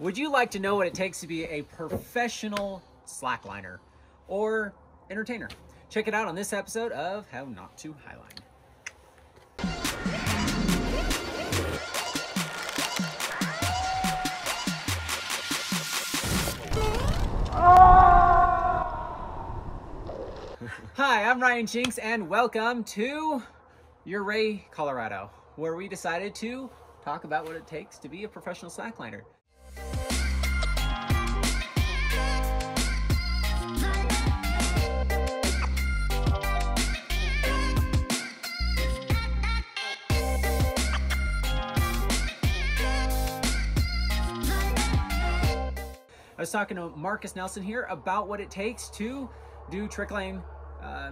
Would you like to know what it takes to be a professional slackliner or entertainer? Check it out on this episode of How Not to Highline. Hi, I'm Ryan Jenks, and welcome to Ouray, Colorado, where we decided to talk about what it takes to be a professional slackliner. I was talking to Marcus Nelson here about what it takes to do trick line, uh,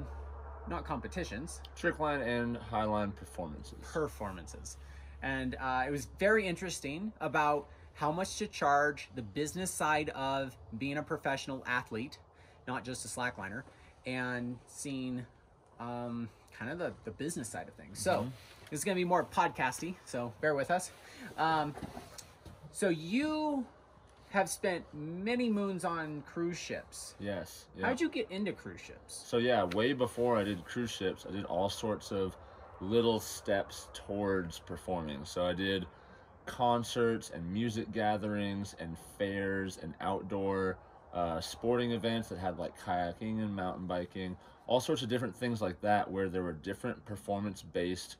not competitions, trick line and highline performances. performances. And uh, it was very interesting about how much to charge the business side of being a professional athlete, not just a slackliner, and seeing um, kind of the, the business side of things. So this is going to be more podcasty, so bear with us. Um, so you have spent many moons on cruise ships. Yes. Yeah. How'd you get into cruise ships? So yeah, way before I did cruise ships, I did all sorts of little steps towards performing. So I did concerts and music gatherings and fairs and outdoor uh, sporting events that had like kayaking and mountain biking, all sorts of different things like that, where there were different performance-based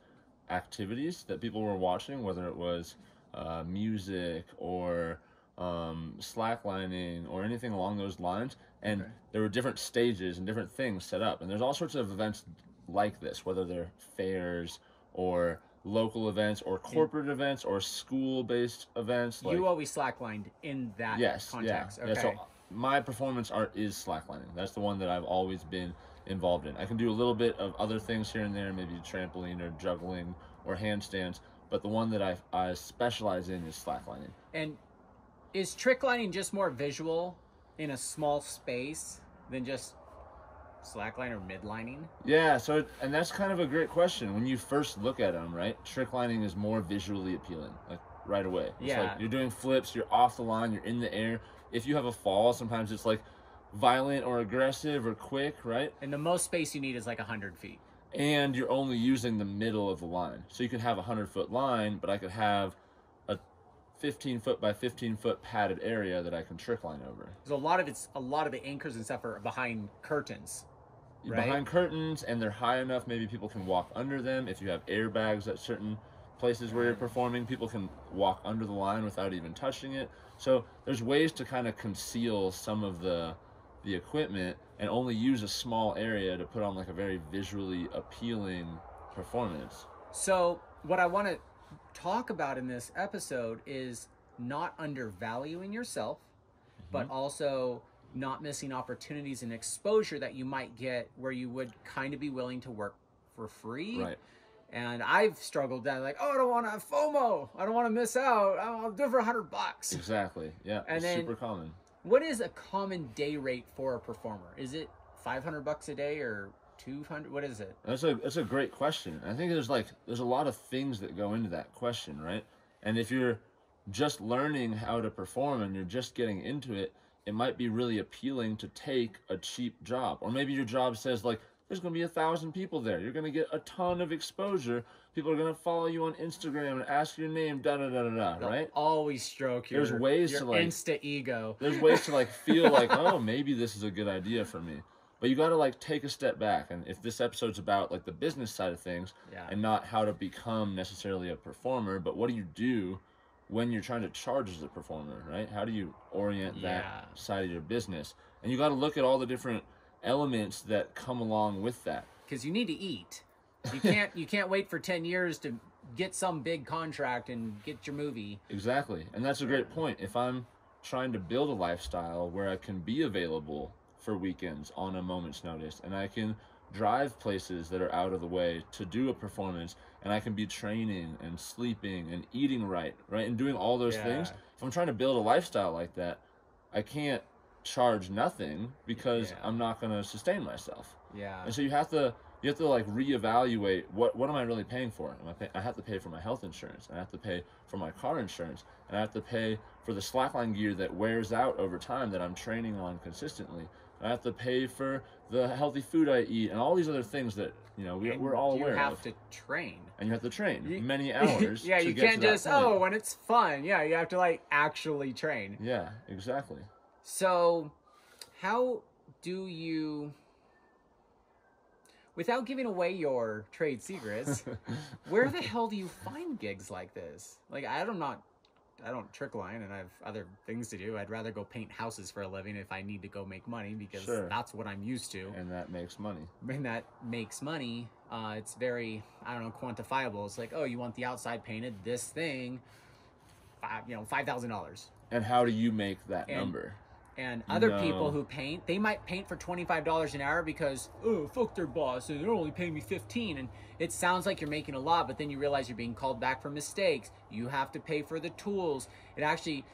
activities that people were watching, whether it was uh, music or um, slacklining or anything along those lines. And Okay. there were different stages and different things set up. And there's all sorts of events like this, whether they're fairs or local events or corporate events or school-based events. Like, you always slacklined in that yes, context. yeah, Okay. yeah. So my performance art is slacklining. That's the one that I've always been involved in. I can do a little bit of other things here and there, maybe trampoline or juggling or handstands. But the one that I, I specialize in is slacklining. And is trick lining just more visual in a small space than just slackline or midlining? Yeah, so and that's kind of a great question. When you first look at them, right? Trick lining is more visually appealing, like right away. It's Yeah. like you're doing flips, you're off the line, you're in the air. If you have a fall, sometimes it's like violent or aggressive or quick, right? And the most space you need is like 100 feet. And you're only using the middle of the line. So you could have a hundred foot line, but I could have 15 foot by 15 foot padded area that I can trick line over. So a lot of it's a lot of the anchors and stuff are behind curtains. Right. behind curtains and they're high enough maybe people can walk under them if you have airbags at certain places where you're performing people can walk under the line without even touching it so there's ways to kind of conceal some of the the equipment and only use a small area to put on like a very visually appealing performance So what I want to talk about in this episode is not undervaluing yourself, but Mm-hmm. also not missing opportunities and exposure that you might get where you would kind of be willing to work for free. right And I've struggled that like, oh, I don't want to have FOMO. I don't want to miss out. I'll do it for a hundred bucks. exactly yeah And then- super common What is a common day rate for a performer? Is it 500 bucks a day or 200? What is it? That's a that's a great question. I think there's like there's a lot of things that go into that question, right? And if you're just learning how to perform and you're just getting into it, it might be really appealing to take a cheap job. Or maybe your job says like there's gonna be a thousand people there. You're gonna get a ton of exposure. People are gonna follow you on Instagram and ask your name, da da da da da, right? Always stroke your, There's ways your to, like- insta ego. There's ways to like feel like, oh, maybe this is a good idea for me. But you got to like take a step back. And if this episode's about like the business side of things Yeah. and not how to become necessarily a performer, but what do you do when you're trying to charge as a performer, right? How do you orient Yeah. that side of your business? And you got to look at all the different elements that come along with that. because you need to eat. You can't you can't wait for ten years to get some big contract and get your movie. Exactly. And that's a great point. If I'm trying to build a lifestyle where I can be available for weekends on a moment's notice and I can drive places that are out of the way to do a performance and I can be training and sleeping and eating right, right? And doing all those things. If I'm trying to build a lifestyle like that, I can't charge nothing because Yeah. I'm not going to sustain myself. Yeah. And so you have to you have to like reevaluate what what am I really paying for? Am I, pay, I have to pay for my health insurance. I have to pay for my car insurance, and I have to pay for the slackline gear that wears out over time that I'm training on consistently. I have to pay for the healthy food I eat and all these other things that you know we, And we're all you have to train. and you have to train You- many hours. yeah, to you can't just oh when it's fun. Yeah, you have to like actually train. Yeah, exactly. So, how do you, without giving away your trade secrets, where the hell do you find gigs like this? Like, I don't not, I don't trick line, and I have other things to do. I'd rather go paint houses for a living if I need to go make money because Sure. that's what I'm used to, and that makes money. and that makes money. Uh, it's very, I don't know, quantifiable. It's like, oh, you want the outside painted, this thing, five, you know, five thousand dollars. And how do you make that And- number? And other people who paint, they might paint for twenty five dollars an hour because oh fuck their boss and they're only paying me fifteen. And it sounds like you're making a lot, but then you realize you're being called back for mistakes. You have to pay for the tools. It actually,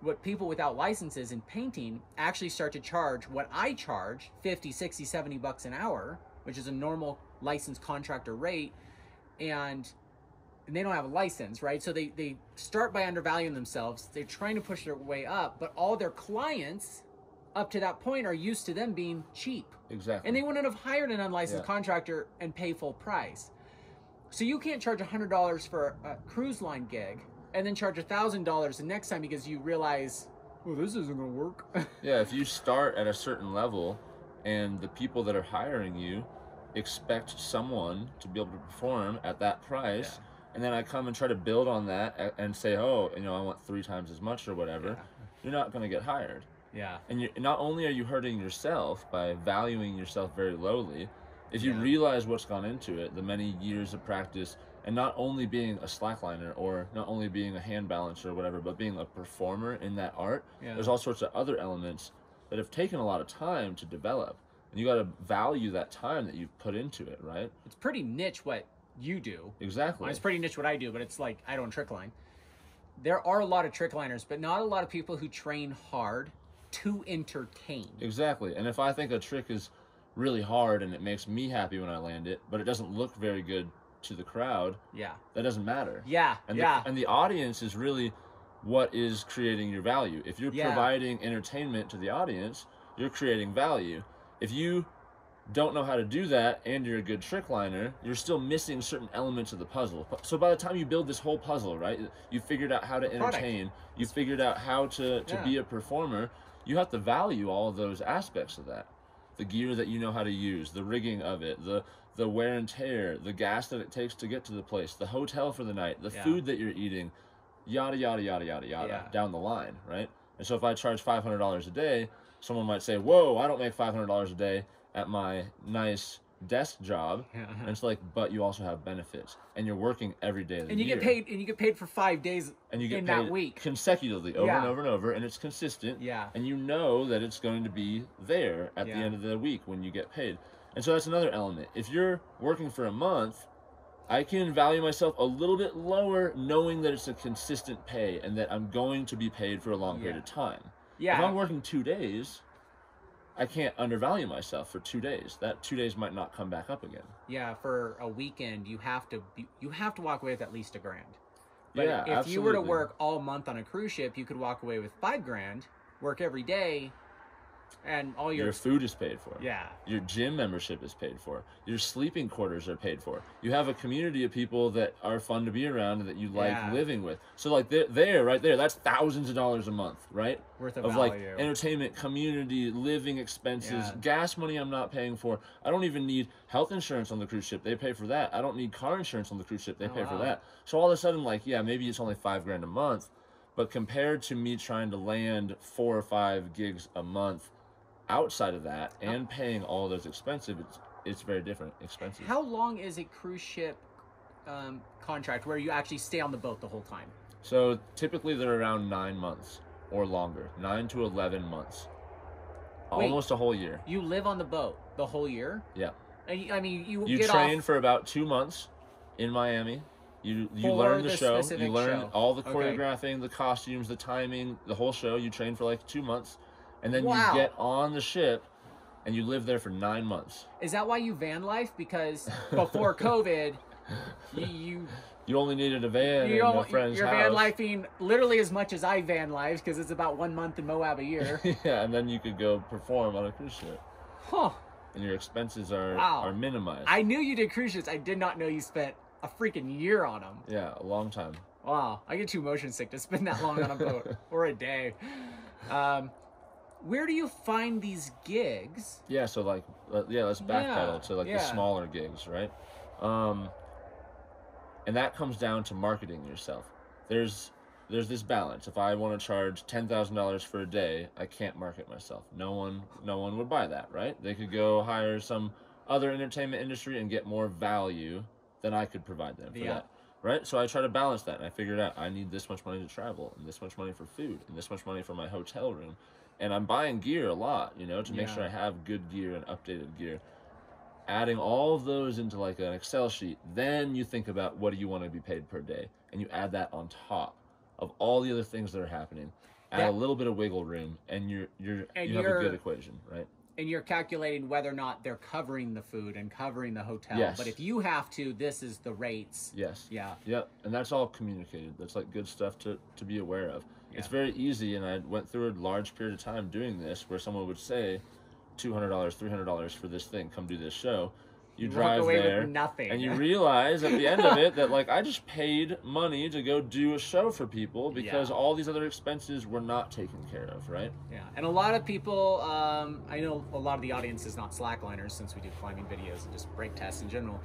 what people without licenses in painting actually start to charge what I charge 50, 60, 70 bucks an hour, which is a normal licensed contractor rate, and and they don't have a license, right? So they, they start by undervaluing themselves. They're trying to push their way up, but all their clients up to that point are used to them being cheap. Exactly. And they wouldn't have hired an unlicensed Yeah. contractor and pay full price. So you can't charge $100 for a cruise line gig and then charge $1,000 the next time because you realize, oh, this isn't going to work. Yeah, if you start at a certain level and the people that are hiring you expect someone to be able to perform at that price, Yeah. And then I come and try to build on that and say, oh, you know, I want three times as much or whatever, Yeah. you're not going to get hired. yeah. And you, not only are you hurting yourself by valuing yourself very lowly, if you Yeah. realize what's gone into it, the many years of practice, and not only being a slackliner or not only being a hand balancer or whatever, but being a performer in that art, Yeah. there's all sorts of other elements that have taken a lot of time to develop. And you got to value that time that you've put into it, right? It's pretty niche what you do. Exactly. Well, it's pretty niche what I do, but it's like I don't trick line. There are a lot of trick liners, but not a lot of people who train hard to entertain. Exactly. And if I think a trick is really hard and it makes me happy when I land it, but it doesn't look very good to the crowd, Yeah. that doesn't matter. Yeah. And yeah. the and the audience is really what is creating your value. If you're Yeah. providing entertainment to the audience, you're creating value. If you don't know how to do that and you're a good trick liner, you're still missing certain elements of the puzzle. So by the time you build this whole puzzle, right? You figured out how to entertain, you figured out how to, to Yeah. be a performer, you have to value all of those aspects of that. The gear that you know how to use, the rigging of it, the the wear and tear, the gas that it takes to get to the place, the hotel for the night, the Yeah. food that you're eating, yada yada yada yada yada Yeah. down the line, right? And so if I charge five hundred dollars a day, someone might say, "Whoa, I don't make five hundred dollars a day at my nice desk job." And it's like, but you also have benefits, and you're working every day of the and you year, get paid and you get paid for five days and you get in paid that week. consecutively over and over and over, and it's consistent. Yeah. And you know that it's going to be there at the end of the week when you get paid. And so that's another element. If you're working for a month, I can value myself a little bit lower knowing that it's a consistent pay and that I'm going to be paid for a long period of time. If I'm working two days, I can't undervalue myself for two days. That two days might not come back up again. Yeah, for a weekend you have to be, you have to walk away with at least a grand. But yeah, if you were to work all month on a cruise ship, you could walk away with five grand, work every day, and all your, your food is paid for. yeah, Your gym membership is paid for. Your sleeping quarters are paid for. You have a community of people that are fun to be around and that you like Yeah. living with. So like there, there, right there, that's thousands of dollars a month, right? worth of, Of like entertainment, community, living expenses, Yeah. gas money I'm not paying for. I don't even need health insurance on the cruise ship. They pay for that. I don't need car insurance on the cruise ship. They Oh, pay for that. So all of a sudden, like, yeah, maybe it's only five grand a month, but compared to me trying to land four or five gigs a month outside of that and paying all those expensive, it's it's very different, expensive. How long is a cruise ship um, contract where you actually stay on the boat the whole time? So typically they're around nine months or longer, nine to eleven months, Wait. almost a whole year. You live on the boat the whole year. Yeah. And you, I mean, you, You get train off. for about two months in Miami. You you For learn the, the show. You learn show. all the Okay. choreographing, the costumes, the timing, the whole show. You train for like two months, and then Wow. you get on the ship, and you live there for nine months. Is that why you van life? Because before COVID, you, you You only needed a van a only- friend's you're house. van lifing literally as much as I van life because it's about one month in Moab a year. yeah, and then you could go perform on a cruise ship, huh. and your expenses are Wow. are minimized. I knew you did cruise ships. I did not know you spent a freaking year on them. yeah, a long time. Wow, I get too motion sick to spend that long on a boat or a day. Um, where do you find these gigs? Yeah, so like, uh, yeah, let's backpedal Yeah, to like the smaller gigs, right? Um, and that comes down to marketing yourself. There's there's this balance. If I want to charge ten thousand dollars for a day, I can't market myself. No one no one would buy that, right? They could go hire some other entertainment industry and get more value than I could provide them for Yeah. that. Right? So I try to balance that and I figured out I need this much money to travel and this much money for food and this much money for my hotel room. And I'm buying gear a lot, you know, to make Yeah. sure I have good gear and updated gear. Adding all of those into like an Excel sheet, then you think about what do you want to be paid per day, and you add that on top of all the other things that are happening. Add a little bit of wiggle room, and you're you're And you have a good equation, right? And you're calculating whether or not they're covering the food and covering the hotel. Yes. But if you have to, this is the rates. Yes. Yeah. Yep, and that's all communicated. That's like good stuff to, to be aware of. It's very easy, and I went through a large period of time doing this, where someone would say, two hundred dollars, three hundred dollars for this thing. Come do this show. You, You drive away with there, nothing. and you realize at the end of it that like I just paid money to go do a show for people because Yeah. all these other expenses were not taken care of, right? Yeah, and a lot of people, um, I know a lot of the audience is not slackliners since we do climbing videos and just break tests in general.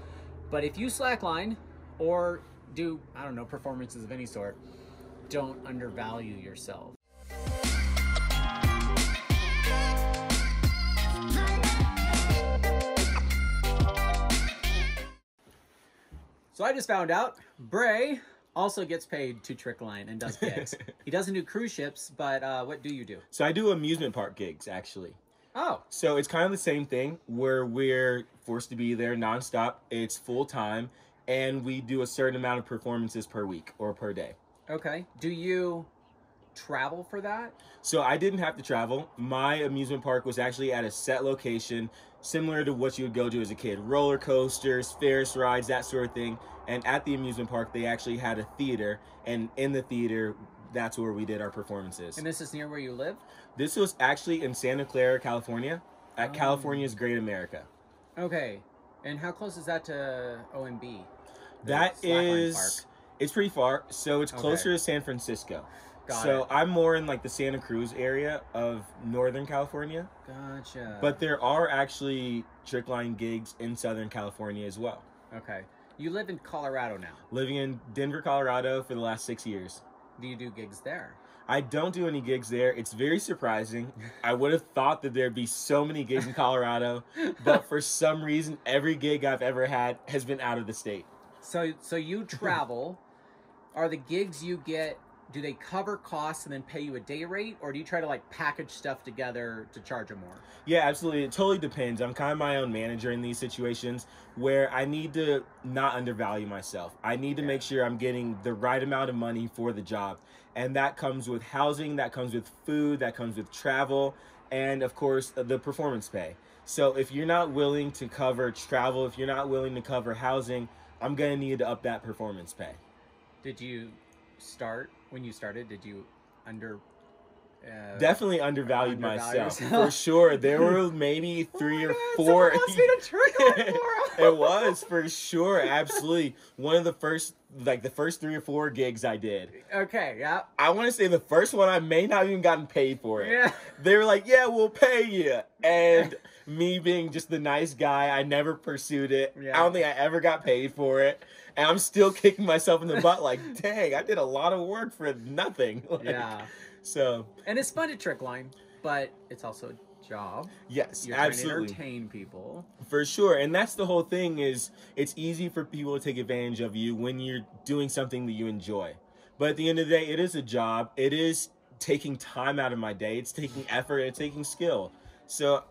But if you slackline or do, I don't know, performances of any sort, don't undervalue yourself. So I just found out Bray also gets paid to trick line and does gigs. he doesn't do cruise ships, but uh, what do you do? So I do amusement park gigs actually. Oh, So it's kind of the same thing where we're forced to be there nonstop. It's full time, and we do a certain amount of performances per week or per day. Okay. Do you travel for that? So I didn't have to travel. My amusement park was actually at a set location, similar to what you would go to as a kid roller coasters, Ferris rides, that sort of thing. And at the amusement park, they actually had a theater, and in the theater, that's where we did our performances. And this is near where you live? This was actually in Santa Clara, California, at Oh. California's Great America. Okay. And how close is that to OMB? That is? It's pretty far. So it's Okay. closer to San Francisco. Got so it. I'm more in like the Santa Cruz area of Northern California, Gotcha. but there are actually trick line gigs in Southern California as well. okay. You live in Colorado now. Living in Denver, Colorado for the last six years. Do you do gigs there? I don't do any gigs there. It's very surprising. I would have thought that there'd be so many gigs in Colorado, but for some reason, every gig I've ever had has been out of the state. So so you travel. Are the gigs you get do they cover costs and then pay you a day rate or do you try to like package stuff together to charge them more? Yeah, absolutely. It totally depends. I'm kind of my own manager in these situations where I need to not undervalue myself. I need to Yeah. make sure I'm getting the right amount of money for the job. And that comes with housing, that comes with food, that comes with travel, and of course, uh, the performance pay. So if you're not willing to cover travel, if you're not willing to cover housing, I'm going to need to up that performance pay. Did you start when you started? Did you under uh, Definitely undervalued Undervalue myself. For sure. There were maybe Oh three my or God, four. someone wants trick on it was for sure, absolutely one of the first, like the first three or four gigs I did. Okay, yeah. I want to say the first one I may not even gotten paid for it. Yeah. They were like, "Yeah, we'll pay you," and me being just the nice guy, I never pursued it. Yeah. I don't think I ever got paid for it, and I'm still kicking myself in the butt. Like, dang, I did a lot of work for nothing. Like, Yeah. So And it's fun to trick line, but it's also a job. yes, You're absolutely. to entertain people. For sure. And that's the whole thing is it's easy for people to take advantage of you when you're doing something that you enjoy. But at the end of the day, it is a job. It is taking time out of my day. It's taking effort. It's taking skill. So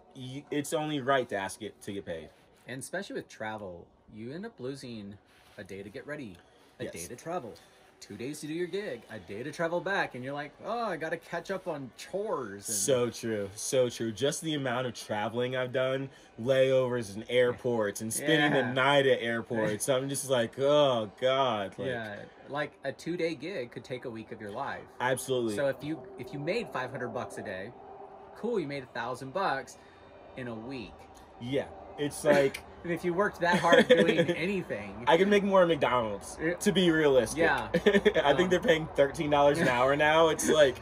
it's only right to ask it to get paid. And especially with travel, you end up losing a day to get ready, a Yes. day to travel. two days to do your gig, a day to travel back, and you're like, oh, I got to catch up on chores. And, So true, so true. Just the amount of traveling I've done, layovers in airports, and spending Yeah. the night at airports. I'm just like, oh god, like, yeah, like a two day gig could take a week of your life. absolutely. So if you if you made 500 bucks a day, cool, you made a thousand bucks in a week. yeah, it's like And if you worked that hard doing anything, I can make more at McDonald's. To be realistic, Yeah. I think they're paying thirteen dollars an hour now. It's like,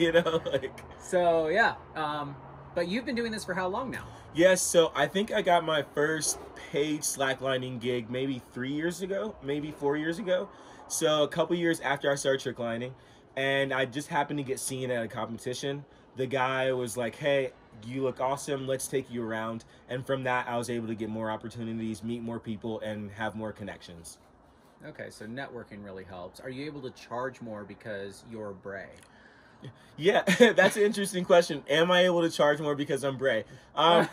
you know, like so yeah. Um, but you've been doing this for how long now? Yes, so I think I got my first paid slacklining gig maybe three years ago, maybe four years ago. So a couple years after I started trick lining, and I just happened to get seen at a competition. The guy was like, "Hey, you look awesome. Let's take you around." And from that, I was able to get more opportunities, meet more people, and have more connections. Okay, so networking really helps. Are you able to charge more because you're Bray? Yeah, that's an interesting question. Am I able to charge more because I'm Bray? Um,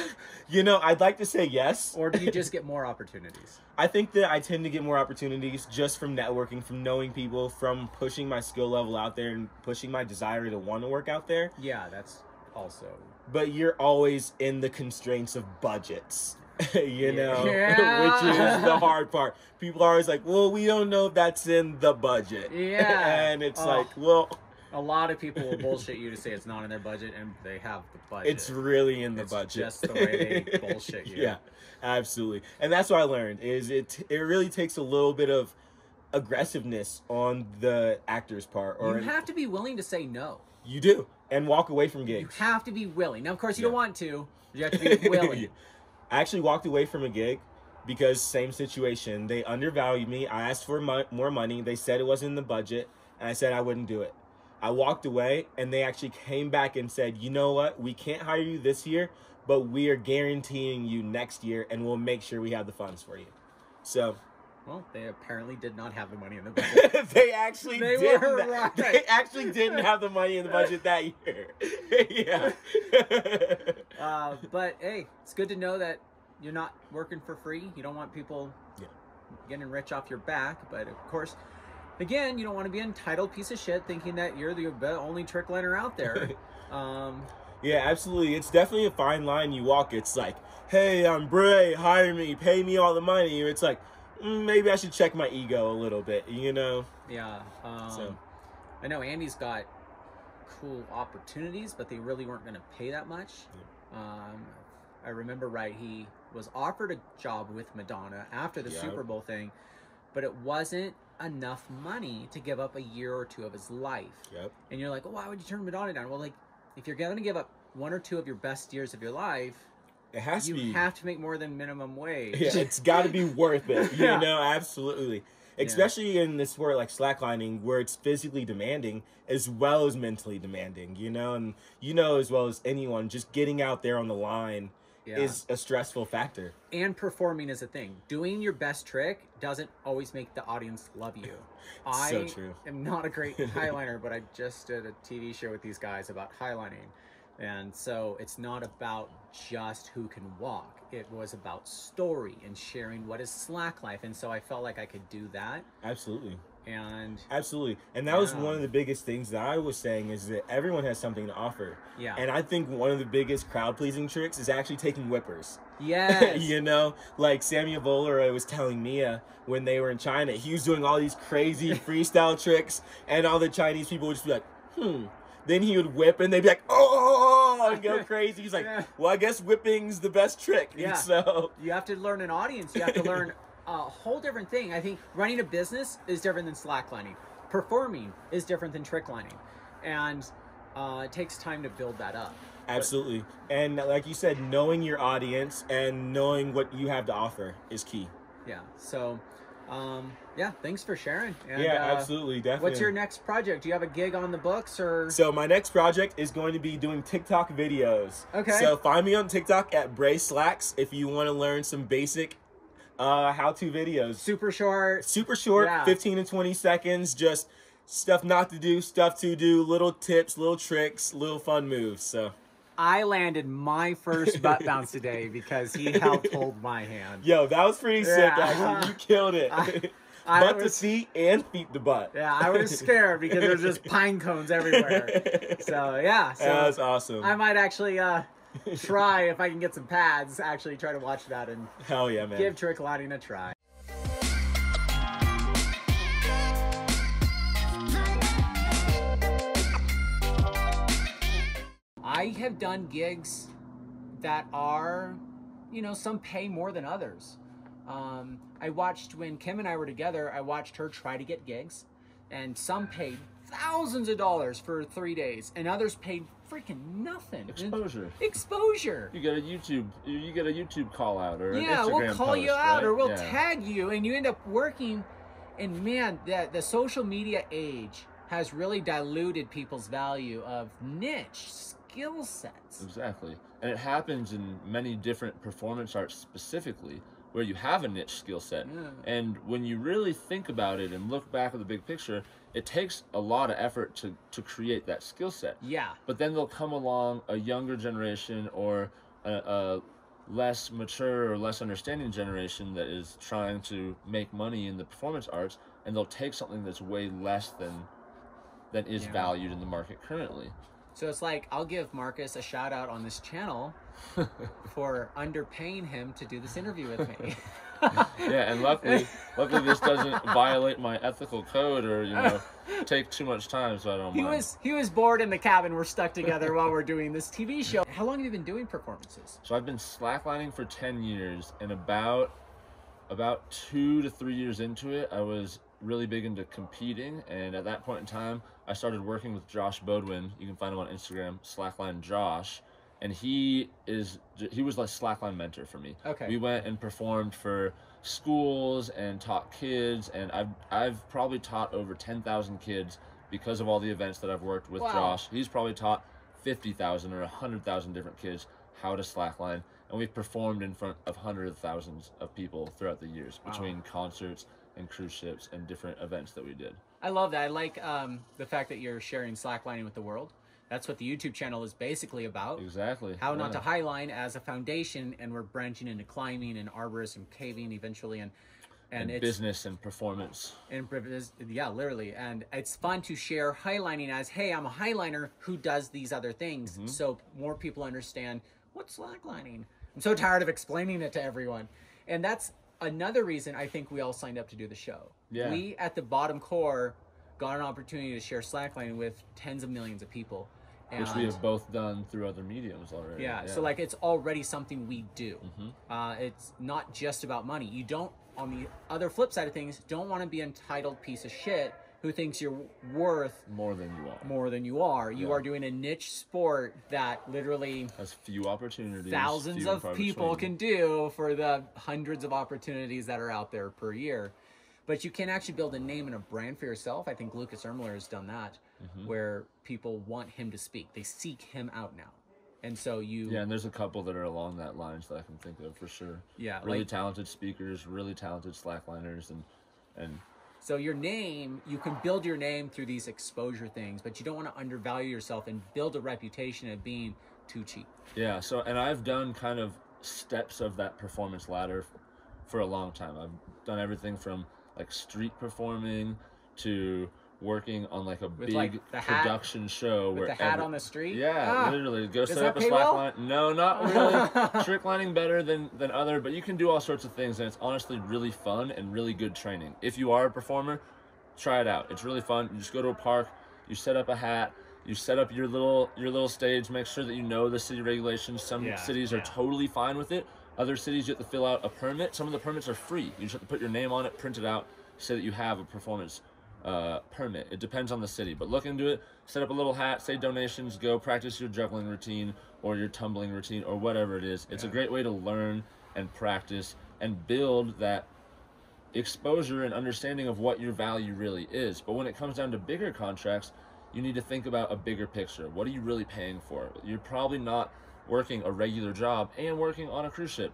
you know, I'd like to say yes. Or do you just get more opportunities? I think that I tend to get more opportunities just from networking, from knowing people, from pushing my skill level out there and pushing my desire to want to work out there. Yeah, that's also But you're always in the constraints of budgets, you know, Yeah. which is the hard part. People are always like, well, we don't know if that's in the budget. Yeah. and it's Oh. like, well, a lot of people will bullshit you to say it's not in their budget and they have the budget. it's really in the It's budget. just the way they bullshit you. Yeah, absolutely. And that's what I learned is it it really takes a little bit of aggressiveness on the actor's part or you have to be willing to say no. You do, and walk away from gigs. You have to be willing. Now, of course, you Yeah. don't want to. You have to be willing. I actually walked away from a gig because same situation. They undervalued me. I asked for mo- more money. They said it wasn't in the budget, and I said I wouldn't do it. I walked away, and they actually came back and said, "You know what? We can't hire you this year, but we are guaranteeing you next year, and we'll make sure we have the funds for you." So Well, they apparently did not have the money in the budget. they actually They didn't. were right. They actually didn't have the money in the budget that year. yeah. uh, but hey, it's good to know that you're not working for free. You don't want people Yeah. getting rich off your back. But of course, again, you don't want to be an entitled piece of shit thinking that you're the only trick liner out there. Um, Yeah, absolutely. It's definitely a fine line you walk. It's like, hey, I'm Bray, hire me, pay me all the money. It's like, maybe I should check my ego a little bit, you know? yeah. Um, So- I know Andy's got cool opportunities, but they really weren't going to pay that much. Um, I remember right, he was offered a job with Madonna after the Yep. Super Bowl thing, but it wasn't enough money to give up a year or two of his life. Yep. And you're like, well, why would you turn Madonna down? Well, like, if you're going to give up one or two of your best years of your life, It has you to be. have to make more than minimum wage. yeah, it's got to be worth it, you Yeah. know? Absolutely. Especially in this sport like slacklining, where it's physically demanding as well as mentally demanding, you know? And you know as well as anyone, just getting out there on the line Yeah. is a stressful factor. and performing is a thing. Doing your best trick doesn't always make the audience love you. I So am not a great highliner, but I just did a TV show with these guys about highlining. And so it's not about just who can walk. It was about story and sharing what is slack life. And so I felt like I could do that. Absolutely. And Absolutely. And that was one of the biggest things that I was saying is that everyone has something to offer. yeah. And I think one of the biggest crowd pleasing tricks is actually taking whippers. yes. you know, like Samuel Voller was telling Mia when they were in China, he was doing all these crazy freestyle tricks, and all the Chinese people would just be like, hmm. Then he would whip, and they'd be like, oh, and go crazy. He's like, Yeah. well, I guess whipping's the best trick. And Yeah. so, You have to learn an audience. You have to learn a whole different thing. I think running a business is different than slacklining. Performing is different than tricklining, and uh, it takes time to build that up. absolutely. And like you said, knowing your audience and knowing what you have to offer is key. Yeah. So, um, yeah. Thanks for sharing. And, yeah, uh, absolutely. Definitely. What's your next project? Do you have a gig on the books or? So my next project is going to be doing TikTok videos. Okay. So find me on TikTok at Bray Slacks if you want to learn some basic uh, how-to videos. Super short. Super short, Yeah. 15 to 20 seconds, just stuff not to do, stuff to do, little tips, little tricks, little fun moves. So I landed my first butt bounce today because he helped hold my hand. yo, that was pretty sick Yeah. actually. You killed it. I- I butt to was- seat and feet to butt. Yeah, I was scared because there's just pine cones everywhere. So yeah, so was awesome. I might actually uh, try if I can get some pads. Actually, try to watch that and Hell yeah, man. give trick lining a try. I have done gigs that are, you know, some pay more than others. Um, I watched when Kim and I were together, I watched her try to get gigs, and some paid thousands of dollars for three days, and others paid freaking nothing. Exposure. Exposure. You get a YouTube. You get a YouTube call out or an Yeah, Instagram we'll call you out right? or we'll Yeah. tag you, and you end up working. And man, the the social media age has really diluted people's value of niche skill sets. Exactly. And it happens in many different performance arts specifically where you have a niche skill set. Yeah. And when you really think about it and look back at the big picture, it takes a lot of effort to, to create that skill set. Yeah, But then there'll come along a younger generation or a, a less mature or less understanding generation that is trying to make money in the performance arts and they'll take something that's way less than than is Yeah. valued in the market currently. So it's like I'll give Marcus a shout out on this channel for underpaying him to do this interview with me. Yeah, and luckily, luckily this doesn't violate my ethical code or you know take too much time, so I don't He mind. was he was bored in the cabin. We're stuck together while we're doing this TV show. How long have you been doing performances? So I've been slacklining for ten years, and about about two to three years into it, I was really big into competing, and at that point in time, I started working with Josh Bodwin. You can find him on Instagram, Slackline Josh, and he is he was like slackline mentor for me. Okay. We went and performed for schools and taught kids, and I've I've probably taught over ten thousand kids because of all the events that I've worked with Wow. Josh. He's probably taught fifty thousand or hundred thousand different kids how to slackline, and we've performed in front of hundreds of thousands of people throughout the years Wow. between concerts and cruise ships and different events that we did. I love that. I like um, the fact that you're sharing slacklining with the world. That's what the YouTube channel is basically about. Exactly. How not to highline as a foundation, and we're branching into climbing and arborist and caving eventually, and and, and it's business and performance. and yeah, literally, and it's fun to share highlining as, hey, I'm a highliner who does these other things, Mm-hmm. so more people understand what's slacklining. I'm so tired of explaining it to everyone, and that's another reason I think we all signed up to do the show. Yeah. We at the bottom core got an opportunity to share slacklining with tens of millions of people, and Which we have both done through other mediums already. yeah, so like it's already something we do. Mhm. Uh, it's not just about money. You don't, on the other flip side of things, don't want to be entitled piece of shit who thinks you're worth more than you are. more than you are. You Yeah. are doing a niche sport that literally Has few opportunities. thousands few of people can do for the hundreds of opportunities that are out there per year. But you can actually build a name and a brand for yourself. I think Lukas Irmler has done that, Mm-hmm. where people want him to speak. They seek him out now. And so you Yeah, and there's a couple that are along that lines that I can think of for sure. Yeah, really like- talented speakers, really talented slackliners, and and So your name, you can build your name through these exposure things, but you don't want to undervalue yourself and build a reputation of being too cheap. yeah. So and I've done kind of steps of that performance ladder for a long time. I've done everything from like street performing to working on like a With, big like, production show With where the hat every- on the street? Yeah, Ah, literally. Go set up a slack well? line. No, not really. Trick lining better than than other, but you can do all sorts of things, and it's honestly really fun and really good training. If you are a performer, try it out. It's really fun. You just go to a park, you set up a hat, you set up your little your little stage. Make sure that you know the city regulations. Some Yeah, cities are totally fine with it. Other cities you have to fill out a permit. Some of the permits are free. You just have to put your name on it, print it out, say that you have a performance uh, permit. It depends on the city, but look into it. Set up a little hat, say donations, go practice your juggling routine or your tumbling routine or whatever it is. It's a great way to learn and practice and build that exposure and understanding of what your value really is. But when it comes down to bigger contracts, you need to think about a bigger picture. What are you really paying for? You're probably not working a regular job and working on a cruise ship.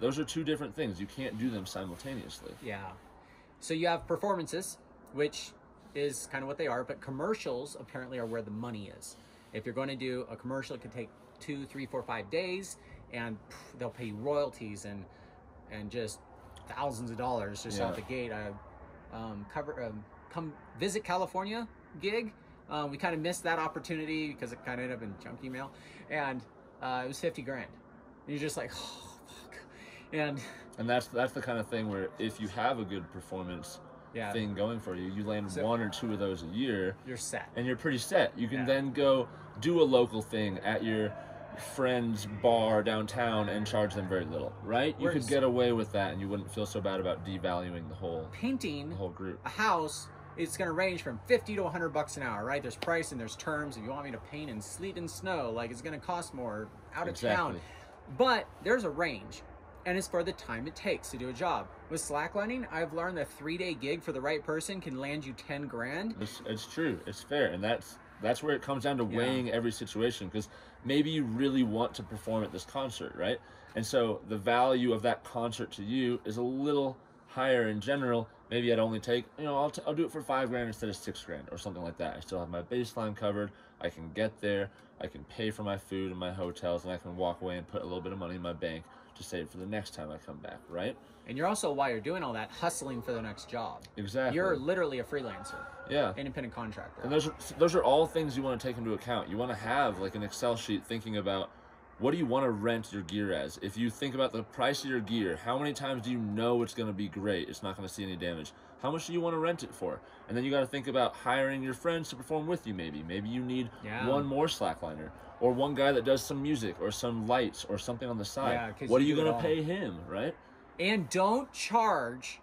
Those are two different things. You can't do them simultaneously. Yeah. So you have performances, which is kind of what they are, but commercials apparently are where the money is. If you're going to do a commercial, it could take two, three, four, five days, and they'll pay you royalties and and just thousands of dollars just out the gate. I um, cover um, come visit California gig. Um, we kind of missed that opportunity because it kind of ended up in junk email, and uh, it was fifty grand. And you're just like, oh fuck, and And that's that's the kind of thing where if you have a good performance yeah, thing going for you, you land So- one or two of those a year, you're set. and you're pretty set. You can Yeah. then go do a local thing at your friend's bar downtown and charge them very little, right? You could get away with that, and you wouldn't feel so bad about devaluing the whole Painting the whole group. a house it's going to range from 50 to 100 bucks an hour right there's price and there's terms if you want me to paint in sleet and snow like it's going to cost more out of town but there's a range and it's for the time it takes to do a job with slacklining i've learned that three day gig for the right person can land you 10 grand It's, it's true. It's fair, and that's that's where it comes down to Yeah. weighing every situation because maybe you really want to perform at this concert, right? And so the value of that concert to you is a little higher in general. Maybe I'd only take, you know, I'll, t- I'll do it for five grand instead of six grand or something like that. I still have my baseline covered. I can get there. I can pay for my food and my hotels, and I can walk away and put a little bit of money in my bank to save for the next time I come back, right? and you're also while you're doing all that hustling for the next job Exactly. you're literally a freelancer yeah. independent contractor And those are, those are all things you want to take into account. You want to have like an Excel sheet thinking about what do you want to rent your gear as? If you think about the price of your gear, how many times do you know it's going to be great? It's not going to see any damage. How much do you want to rent it for? And then you got to think about hiring your friends to perform with you maybe. Maybe you need Yeah. one more slackliner or one guy that does some music or some lights or something on the side. Yeah, what are you going to pay him, right? And don't charge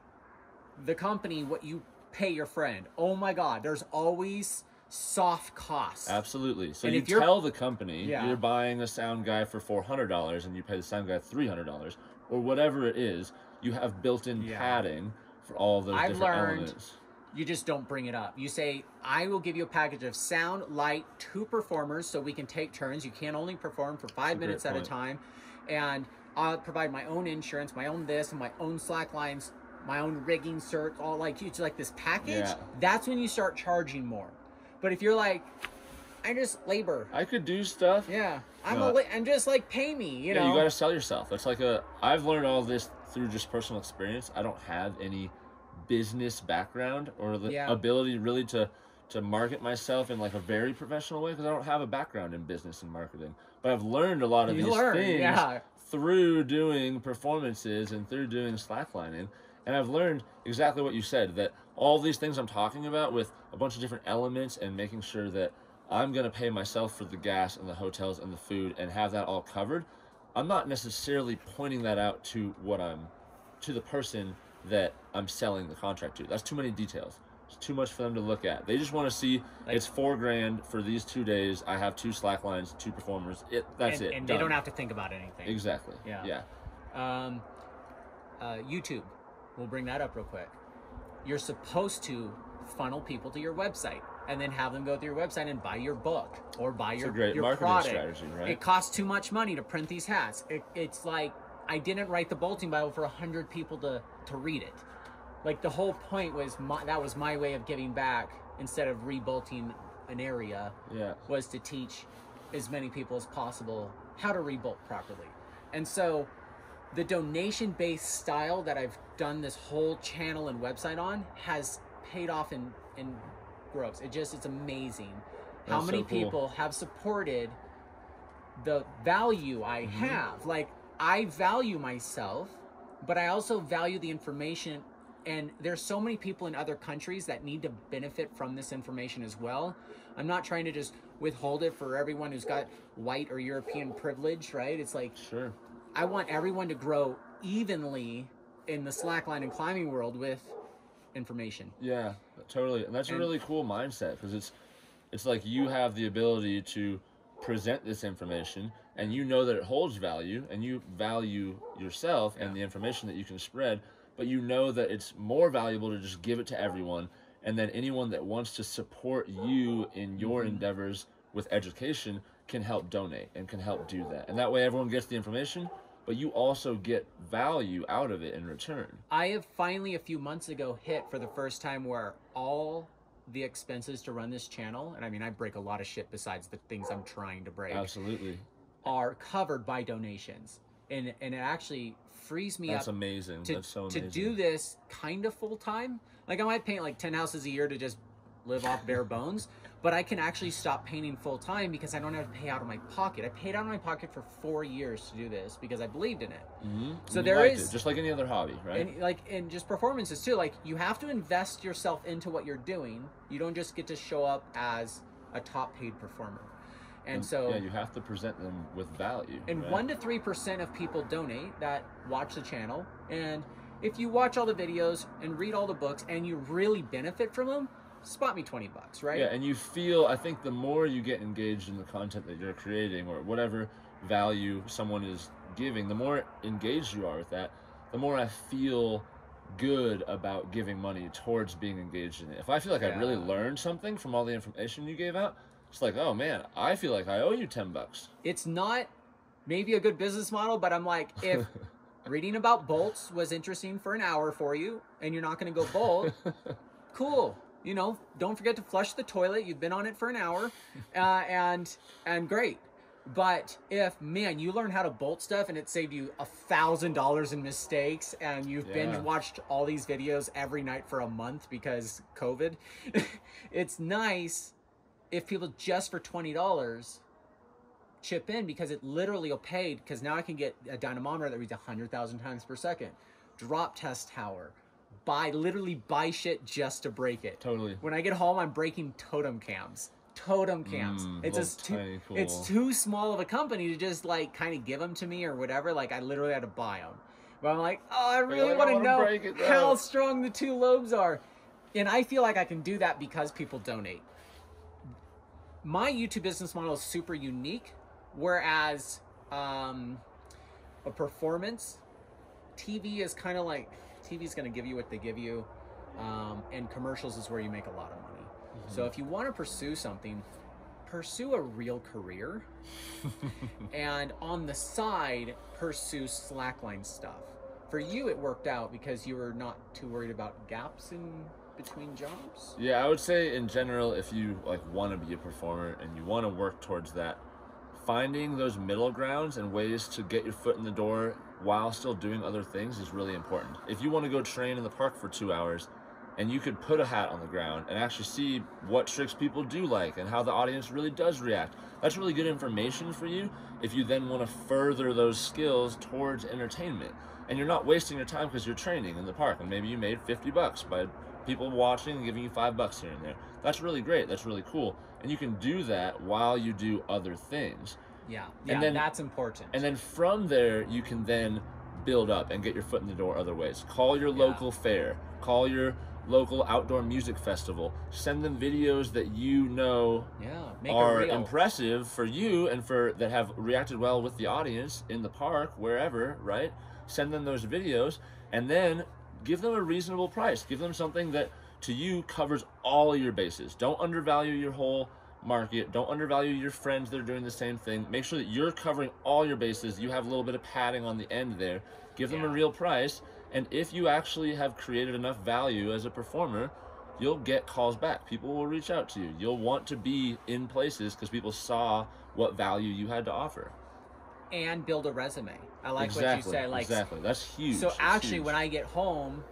the company what you pay your friend. Oh my God, there's always soft costs. Absolutely. So And you tell the company Yeah. you're buying a sound guy for four hundred dollars and you pay the sound guy three hundred dollars or whatever it is. You have built-in Yeah. padding for all of those I've different learned- elements. You just don't bring it up. You say, I will give you a package of sound, light, two performers so we can take turns. You can't only perform for five a minutes at a point. time. And I'll provide my own insurance, my own this, and my own slack lines, my own rigging certs, all like you. it's like this package. Yeah. That's when you start charging more. But if you're like, I just labor. I could do stuff. Yeah, I'm No. a I'm just like pay me, you yeah, know. you got to sell yourself. That's like a. I've learned all this through just personal experience. I don't have any business background or the Yeah. ability really to to market myself in like a very professional way because I don't have a background in business and marketing. But I've learned a lot of You these learn, things yeah. through doing performances and through doing slacklining. And I've learned exactly what you said that all these things I'm talking about with a bunch of different elements and making sure that I'm going to pay myself for the gas and the hotels and the food and have that all covered. I'm not necessarily pointing that out to what I'm to the person that I'm selling the contract to. That's too many details. It's too much for them to look at. They just want to see Like- it's four grand for these two days. I have two slack lines, two performers. It that's and, it. and they don't have to think about anything. exactly. Yeah. Yeah. Um, uh, YouTube, we'll bring that up real quick. You're supposed to funnel people to your website and then have them go through your website and buy your book or buy It's your, a great your marketing product. strategy, right? It costs too much money to print these hats. It, it's like I didn't write the bolting Bible for a hundred people to to read it. Like the whole point was my, that was my way of giving back instead of rebolting an area yeah. was to teach as many people as possible how to rebolt properly. And so the donation based style that I've done this whole channel and website on has paid off in in gross. It just it's amazing how many so cool. people have supported the value I Mm-hmm. have. Like I value myself, but I also value the information and there's so many people in other countries that need to benefit from this information as well. I'm not trying to just withhold it for everyone who's got white or European privilege, right? It's like Sure. I want everyone to grow evenly in the slackline and climbing world with information. Yeah, totally. And that's a really cool mindset because it's it's like you have the ability to present this information and you know that it holds value and you value yourself and the information that you can spread, but you know that it's more valuable to just give it to everyone and then anyone that wants to support you in your Mm-hmm. endeavors with education can help donate and can help do that. And that way everyone gets the information, but you also get value out of it in return. I have finally a few months ago hit for the first time where all the expenses to run this channel, and I mean I break a lot of shit besides the things I'm trying to break, Absolutely. are covered by donations. And and it actually frees me That's up amazing. to, That's so to do this kind of full time. Like I might paint like 10 houses a year to just live off bare bones, but I can actually stop painting full time because I don't have to pay out of my pocket. I paid out of my pocket for four years to do this because I believed in it. Mm-hmm. So there is- it, just like any other hobby, right? And like and just performances too. Like you have to invest yourself into what you're doing. You don't just get to show up as a top paid performer. And so yeah, you have to present them with value. and one to three percent of people donate that watch the channel. And if you watch all the videos and read all the books and you really benefit from them, spot me twenty bucks, right? Yeah, and you feel, I think the more you get engaged in the content that you're creating or whatever value someone is giving, the more engaged you are with that, the more I feel good about giving money towards being engaged in it. If I feel like I really learned something from all the information you gave out, it's like, oh man, I feel like I owe you 10 bucks. It's not maybe a good business model, but I'm like, if reading about bolts was interesting for an hour for you and you're not gonna go bolt, cool. You know, don't forget to flush the toilet. You've been on it for an hour, uh, and and great. But if man, you learn how to bolt stuff and it saved you a thousand dollars in mistakes, and you've Yeah. binge watched all these videos every night for a month because COVID, it's nice if people just for twenty dollars chip in because it literally will pay because now I can get a dynamometer that reads 100,000 times per second. Drop test tower. Buy, literally buy shit just to break it. Totally. When I get home, I'm breaking totem cams. Totem cams. Mm, it's just too, tiny, it's too small of a company to just like kind of give them to me or whatever. Like I literally had to buy them. But I'm like, oh, I really want to know how strong the two lobes are. And I feel like I can do that because people donate my YouTube business model is super unique, whereas um, a performance TV is kind of like TV is going to give you what they give you, um, and commercials is where you make a lot of money. So if you want to pursue something, pursue a real career, and on the side pursue slackline stuff. For you, it worked out because you were not too worried about gaps in between jobs. Yeah, I would say in general, if you like want to be a performer and you want to work towards that, finding those middle grounds and ways to get your foot in the door while still doing other things is really important. If you want to go train in the park for two hours, and you could put a hat on the ground and actually see what tricks people do like and how the audience really does react. That's really good information for you if you then want to further those skills towards entertainment. And you're not wasting your time because you're training in the park and maybe you made 50 bucks by people watching and giving you 5 bucks here and there. That's really great. That's really cool. And you can do that while you do other things. Yeah, yeah, then- that's important. And then from there, you can then build up and get your foot in the door other ways. Call your Yeah. local fair, call your local outdoor music festival, send them videos that you know yeah, are impressive for you and for that have reacted well with the audience in the park, wherever, right? Send them those videos and then give them a reasonable price. Give them something that to you covers all your bases. Don't undervalue your whole market. Don't undervalue your friends that are doing the same thing. Make sure that you're covering all your bases. You have a little bit of padding on the end there. Give them a real price. And if you actually have created enough value as a performer, you'll get calls back. People will reach out to you. You'll want to be in places because people saw what value you had to offer. and build a resume. I like exactly. what you say. Like, exactly. That's huge. so It's actually, huge. when I get home,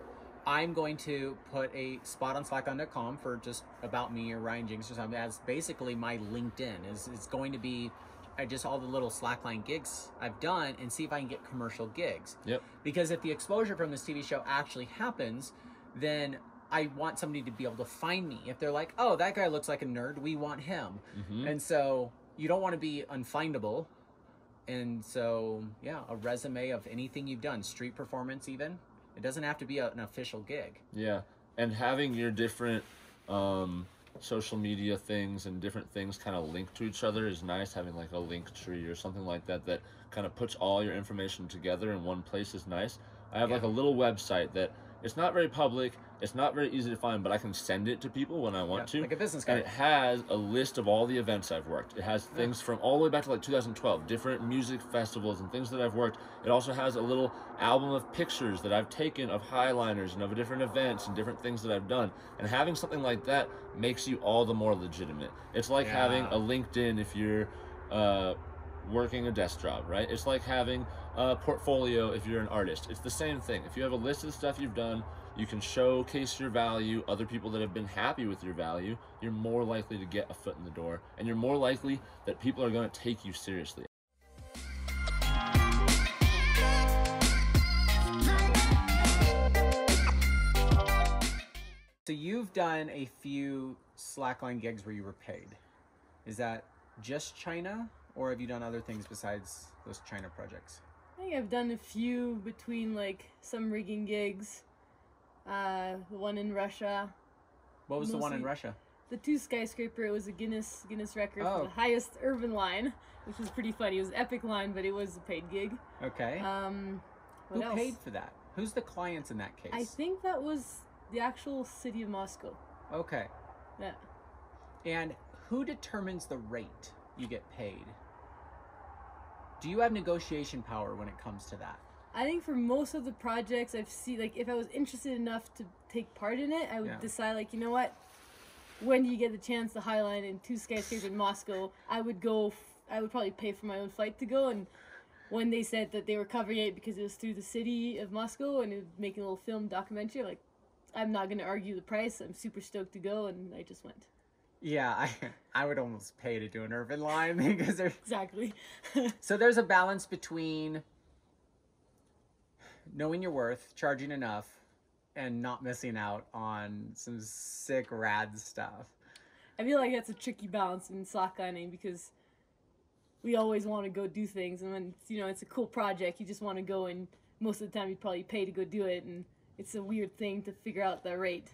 I'm going to put a spot on Slack.com for just about me or Ryan Jenks or something. As basically my LinkedIn is it's going to be. I just all the little slackline gigs I've done and see if I can get commercial gigs. Yep. Because if the exposure from this TV show actually happens, then I want somebody to be able to find me. If they're like, oh, that guy looks like a nerd, we want him. Mhm. And so you don't want to be unfindable. And so, yeah, a resume of anything you've done, street performance, even. It doesn't have to be a, an official gig. Yeah, and having your different um, social media things and different things kind of linked to each other is nice. Having like a link tree or something like that that kind of puts all your information together in one place is nice. I have like a little website that it's not very public, it's not very easy to find, but I can send it to people when I want Yeah, to. like a business and it has a list of all the events I've worked. It has things from all the way back to like 2012, different music festivals and things that I've worked. It also has a little album of pictures that I've taken of highliners and of different events and different things that I've done. And having something like that makes you all the more legitimate. It's like having a LinkedIn if you're uh, working a desk job, right? It's like having a portfolio if you're an artist. It's the same thing. If you have a list of the stuff you've done, you can showcase your value, other people that have been happy with your value, you're more likely to get a foot in the door, and you're more likely that people are going to take you seriously. So you've done a few slackline gigs where you were paid. Is that just China, or have you done other things besides those China projects? I think I've done a few between like some rigging gigs. Uh, the one in Russia, What was the one in Russia? the two skyscraper. It was a Guinness Guinness record Oh. for the highest urban line, which was pretty funny. It was an epic line, but it was a paid gig. Okay. Um, Who else? paid for that? Who's the clients in that case? I think that was the actual city of Moscow. Okay. Yeah. And who determines the rate you get paid? Do you have negotiation power when it comes to that? I think for most of the projects I've seen, like if I was interested enough to take part in it, I would Yeah. decide like, you know what? When do you get the chance to highline in two skyscrapers in Moscow? I would go. f- I would probably pay for my own flight to go. And when they said that they were covering it because it was through the city of Moscow and it was making a little film documentary, like, I'm not gonna argue the price. I'm super stoked to go, and I just went. Yeah, I I would almost pay to do an urban line because there's Exactly. so there's a balance between knowing your worth, charging enough, and not missing out on some sick rad stuff. I feel like that's a tricky balance in slacklining because we always want to go do things, and when you know it's a cool project, you just want to go, and most of the time you probably pay to go do it, and it's a weird thing to figure out that rate,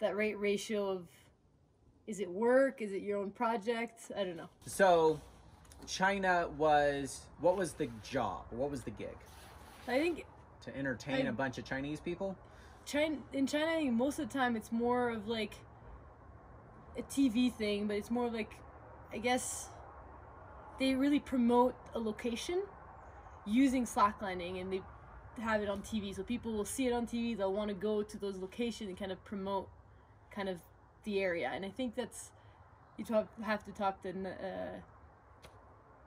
that rate ratio of, is it work? Is it your own project? I don't know. So China was what was the job? What was the gig? I think To entertain I- a bunch of Chinese people? China in China, I think most of the time it's more of like a TV thing, but it's more like I guess they really promote a location using slacklining and they have it on TV. So people will see it on TV, they'll want to go to those locations and kind of promote kind of the area. And I think that's you talk, have to talk to uh,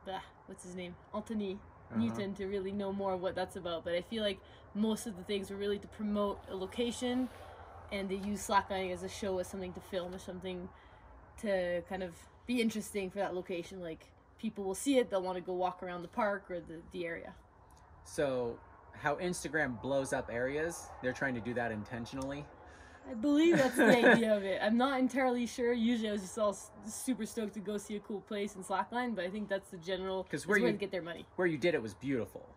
the what's his name, Anthony Uh-huh. Newton, to really know more of what that's about. But I feel like most of the things were really to promote a location, and they use slacklining as a show as something to film or something to kind of be interesting for that location. Like people will see it, they'll want to go walk around the park or the, the area. So how Instagram blows up areas, they're trying to do that intentionally. I believe that's the idea of it. I'm not entirely sure. Usually, I was just all s- super stoked to go see a cool place in Slackline, but I think that's the general because where you- get their money. Where you did it was beautiful.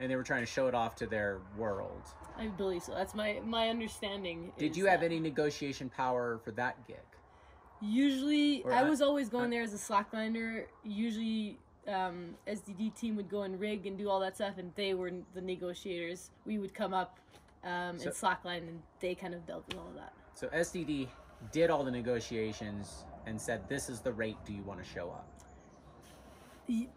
And they were trying to show it off to their world. I believe so. That's my my understanding. Did you have that any negotiation power for that gig? Usually, Or I I- was always going there as a slackliner. Usually, um, SDD team would go and rig and do all that stuff, and they were the negotiators. We would come up um, So- and slackline, and they kind of dealt with all of that. So SDD did all the negotiations and said, "This is the rate. Do you want to show up?"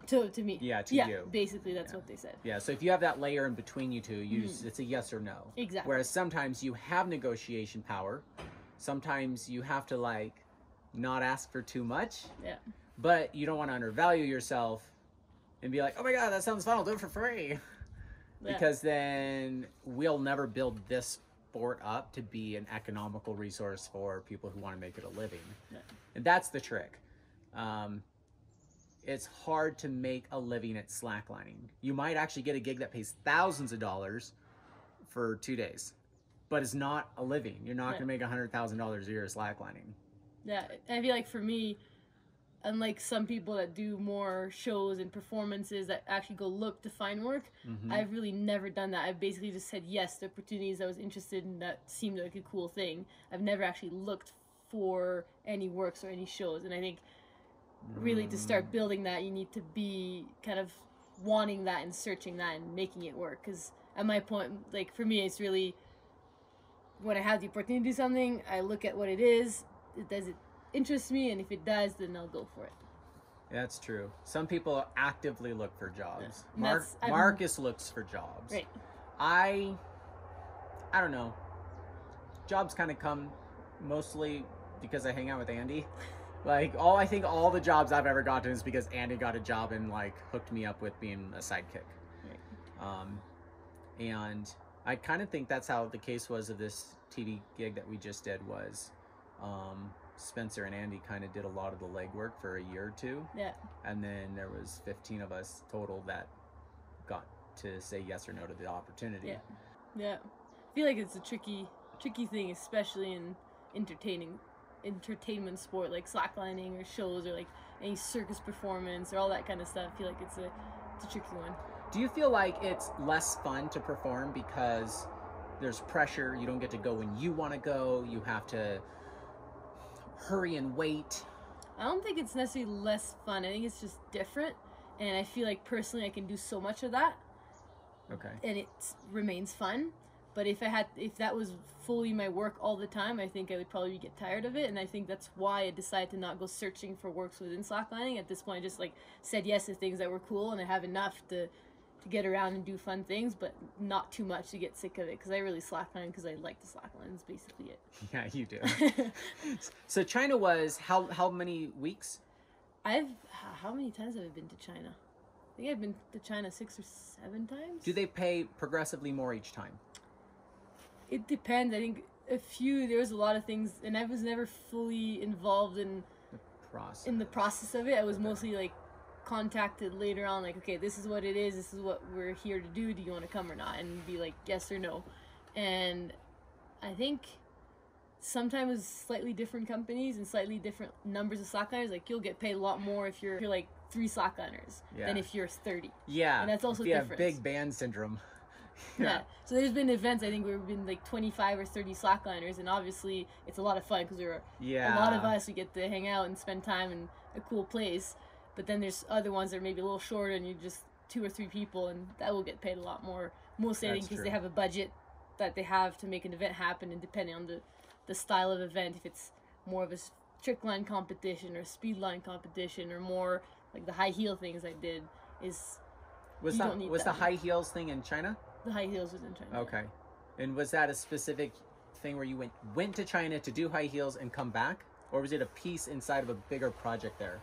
To, to me. Yeah, to yeah, you. Basically, that's Yeah. what they said. Yeah. So if you have that layer in between you two, you just, it's a yes or no. Mm-hmm. Exactly. Whereas sometimes you have negotiation power. Sometimes you have to like not ask for too much, Yeah. but you don't want to undervalue yourself and be like, "Oh my god, that sounds fun. I'll do it for free." Yeah. because then we'll never build this sport up to be an economical resource for people who want to make it a living. Yeah. And that's the trick. Um, it's hard to make a living at slacklining. You might actually get a gig that pays thousands of dollars for two days, but it's not a living. You're not Yeah. going to make a hundred thousand dollars a year slacklining. Yeah, And I feel like for me, unlike some people that do more shows and performances that actually go look to find work, Mhm. I've really never done that. I've basically just said yes to opportunities I was interested in that seemed like a cool thing. I've never actually looked for any works or any shows, and I think really to start building that, you need to be kind of wanting that and searching that and making it work. Because at my point, like for me, it's really when I have the opportunity to do something, I look at what it is. It does it interest me, and if it does, then I'll go for it. That's true. Some people actively look for jobs. Mark, Marcus looks for jobs. Right. I I don't know. Jobs kind of come mostly because I hang out with Andy. Like all I think all the jobs I've ever gotten is because Andy got a job and like hooked me up with being a sidekick. Right. Um and I kind of think that's how the case was of this TV gig that we just did was um, Spencer and Andy kind of did a lot of the legwork for a year or two, Yeah. and then there was 15 of us total that got to say yes or no to the opportunity. Yeah. Yeah. I feel like it's a tricky tricky thing, especially in entertaining entertainment sport like slacklining or shows or like any circus performance or all that kind of stuff. I feel like it's a it's a tricky one. Do you feel like it's less fun to perform because there's pressure? You don't get to go when you want to go. You have to hurry and wait. I don't think it's necessarily less fun. I think it's just different. And I feel like personally I can do so much of that Okay. and it remains fun. But if I had, if that was fully my work all the time, I think I would probably get tired of it. And I think that's why I decided to not go searching for works within slacklining. At this point, I just like said yes to things that were cool, and I have enough to to get around and do fun things, but not too much to get sick of it. Because I really slackline because I like to slackline. That's basically it. Yeah, you do. so China was how how many weeks? I've how many times have I been to China? I think I've been to China six or seven times. Do they pay progressively more each time? It depends. I think a few. There was a lot of things, and I was never fully involved in The process. in the process of it. I was mostly like contacted later on, like, okay, this is what it is. This is what we're here to do. Do you want to come or not? And be like, yes or no. And I think sometimes slightly different companies and slightly different numbers of slackliners. Like you'll get paid a lot more if you're, if you're like three slackliners than Yeah. if you're thirty. yeah, and that's also you big band syndrome. Yeah. So there's been events I think where we've been like 25 or 30 slackliners, and obviously it's a lot of fun because we're Yeah. a lot of us we get to hang out and spend time in a cool place. But then there's other ones that are maybe a little shorter, and you're just two or three people, and that will get paid a lot more. Mostly, That's because true. they have a budget that they have to make an event happen, and depending on the the style of event, if it's more of a trick line competition or speed line competition, or more like the high heel things I did, is was that was that the high heels thing in China? the high heels was in China. Okay. And was that a specific thing where you went went to China to do high heels and come back, or was it a piece inside of a bigger project there?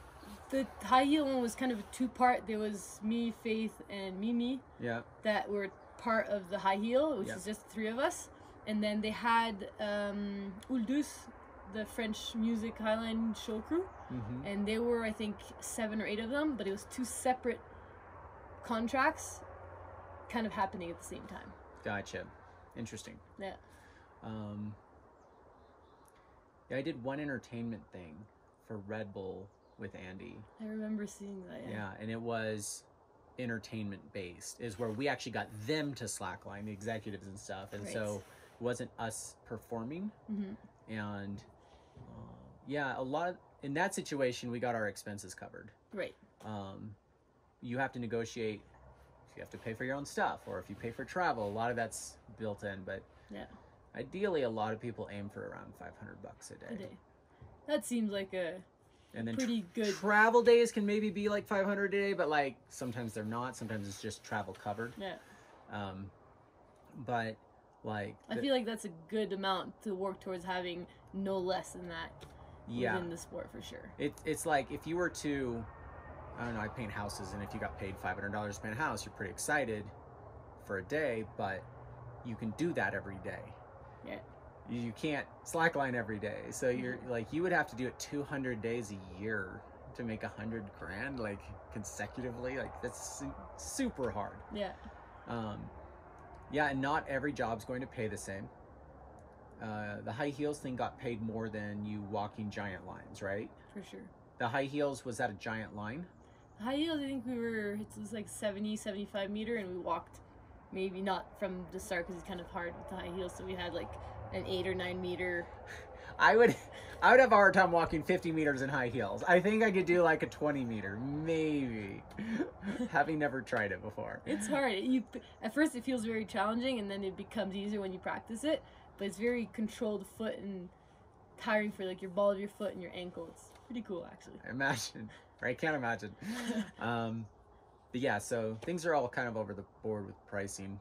The high heel one was kind of a two part. There was me, Faith, and Mimi Yeah. that were part of the high heel, which Yeah. is just three of us. And then they had um, Uldus, the French music highline show crew, Mm-hmm. and there were I think seven or eight of them, but it was two separate contracts, kind of happening at the same time. Gotcha. Interesting. Yeah. Um, yeah, I did one entertainment thing for Red Bull with Andy. I remember seeing that. Yeah, Yeah. and it was entertainment based. Is where we actually got them to slackline, the executives and stuff, and so it wasn't us performing. hmm And uh, yeah, a lot of, in that situation, we got our expenses covered. Right. um, you have to negotiate if you have to pay for your own stuff or if you pay for travel a lot of that's built in but Yeah. ideally a lot of people aim for around 500 bucks a day, A day. That seems like a and then pretty good. travel days can maybe be like 500 a day but like sometimes they're not sometimes it's just travel covered Yeah. um, but like I the- feel like that's a good amount to work towards having no less than that yeah in the sport for sure. it, it's like if you were to i don't know i paint houses and if you got paid $500 to paint a house you're pretty excited for a day but you can do that every day Yeah. You, can't slackline every day. So you're like you would have to do it 200 days a year to make a hundred grand like consecutively. Like that's su- super hard. Yeah. um, yeah and not every job's going to pay the same. Uh, the high heels thing got paid more than you walking giant lines right? For sure. the high heels was that a giant line? High heels, I think we were, it was like 70, 75 meter, and we walked maybe not from the start because it's kind of hard with the high heels. So we had like an eight or nine meter. I would I would have a hard time walking 50 meters in high heels. I think I could do like a 20 meter, maybe. Having never tried it before. It's hard. You At first, it feels very challenging, and then it becomes easier when you practice it. But it's very controlled foot and tiring for like your ball of your foot and your ankle. It's pretty cool, actually. I Imagine. Right? Can't imagine. Um, but yeah, so things are all kind of over the board with pricing.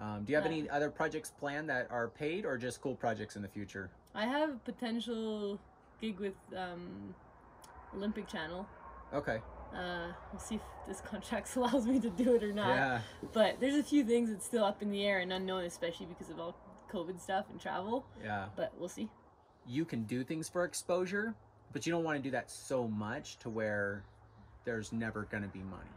Um, do you have Yeah. any other projects planned that are paid or just cool projects in the future? I have a potential gig with um, Olympic Channel. Okay. Uh, we'll see if this contract allows me to do it or not. Yeah. But there's a few things that's still up in the air and unknown, especially because of all COVID stuff and travel. Yeah. But we'll see. You can do things for exposure, but you don't want to do that so much to where there's never going to be money.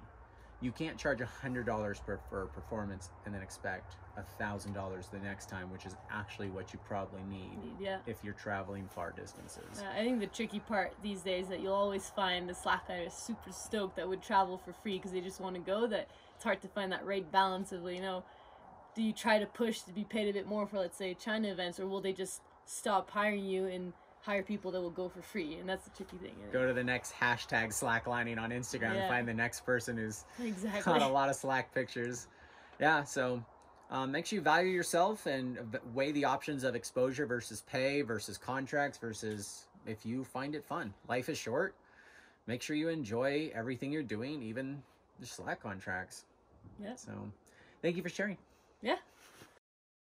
You can't charge a hundred dollars per for a performance and then expect a thousand dollars the next time, which is actually what you probably need Yeah. if you're traveling far distances. Uh, I think the tricky part these days that you'll always find the slackliners super stoked that would travel for free because they just want to go. That it's hard to find that right balance of you know, do you try to push to be paid a bit more for let's say China events, or will they just stop hiring you and hire people that will go for free? And that's the tricky thing. Go to the next hashtag slacklining on Instagram and find the next person who's exactly. got a lot of slack pictures. Yeah, so um, make sure you value yourself and weigh the options of exposure versus pay versus contracts versus if you find it fun. Life is short. Make sure you enjoy everything you're doing, even the slack contracts. Yeah. So, thank you for sharing. Yeah.